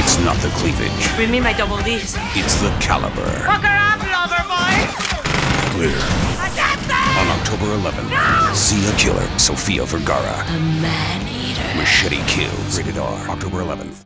It's not the cleavage. Bring me my double D's. It's the caliber. Fuck her up, lover boy! Clear. On October 11th, see a killer, Sofia Vergara. A man eater. Machete Kills. Rated R. October 11th.